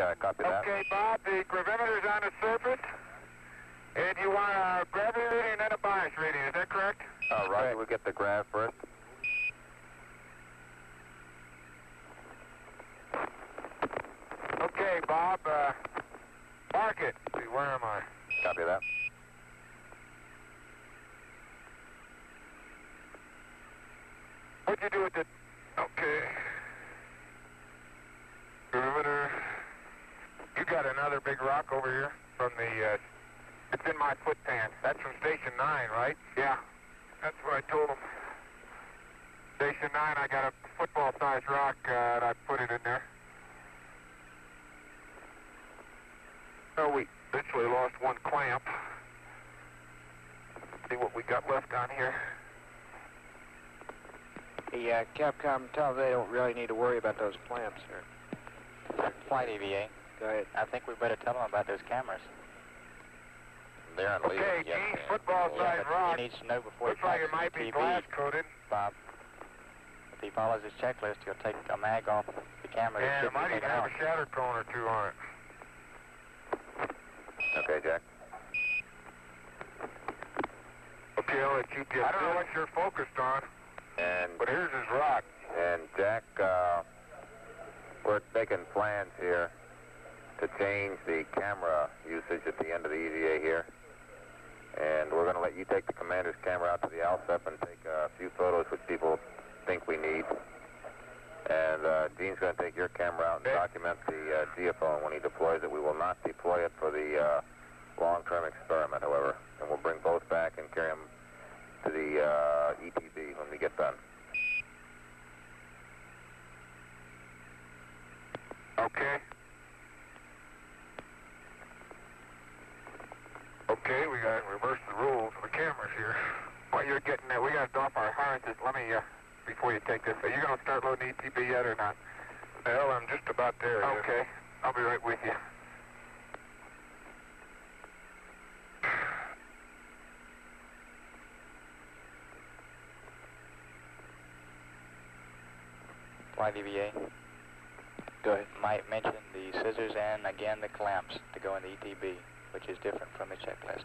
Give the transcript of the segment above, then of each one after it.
Yeah, copy that. Okay, Bob, the gravimeter's on the surface. And you want a gravity reading and then a bias reading, is that correct? Uh, Roger, we'll get the grav first. Okay, Bob, uh, mark it. See, where am I? Copy that. What'd you do with the... Okay. Gravimeter. You got another big rock over here from the, uh, it's in my foot pans. That's from Station 9, right? Yeah. That's what I told him. Station 9, I got a football-sized rock, uh, and I put it in there. Oh, we eventually lost one clamp. See what we got left on here. The uh, Capcom tell they don't really need to worry about those clamps here. Flight EVA. Go ahead. I think we better tell them about those cameras. They're on leave. Okay, Yes, Gene, ma'am. football-sized but rock. he needs to know before Looks he like it might be TV, glass-coated. Bob. If he follows his checklist, he'll take a mag off the camera. that And it might even have out. a shatter cone or two on it. Okay, Jack. Okay, I'll let GPS. I don't know what you're focused on, And but here's his rock. and Jack, uh, we're making plans here to change the camera usage at the end of the EVA here. And we're going to let you take the commander's camera out to the ALSEP and take a few photos which people think we need. And uh, Gene's going to take your camera out and Okay. document the uh, geophone when he deploys it. We will not deploy it for the uh, long-term experiment, however. And we'll bring both back and carry them to the uh, ETB when we get done. Okay. Okay, we got to reverse the rules of the cameras here. While you're getting that, we got to off our harnesses. Let me, uh, before you take this, are you going to start loading ETB yet or not? Well, I'm just about there. Okay, I'll be right with you. Flight EVA. Go ahead. Might mention the scissors and again the clamps to go in the ETB, which is different from the checklist.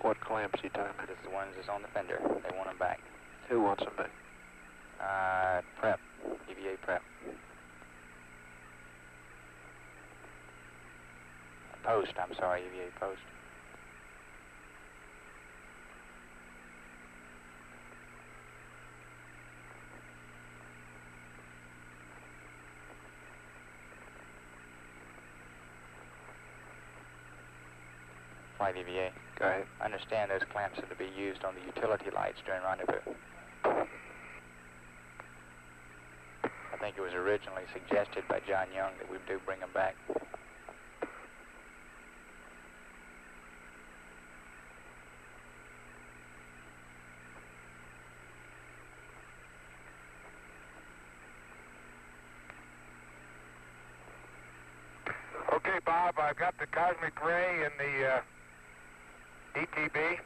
What clamps you talking about? This is the ones that's on the fender. They want them back. Who wants them back? Uh, prep. EVA prep. Post, I'm sorry, EVA post. Flight EVA. Go ahead. I understand those clamps are to be used on the utility lights during rendezvous. I think it was originally suggested by John Young that we do bring them back. Okay, Bob, I've got the cosmic ray and the uh, ETB.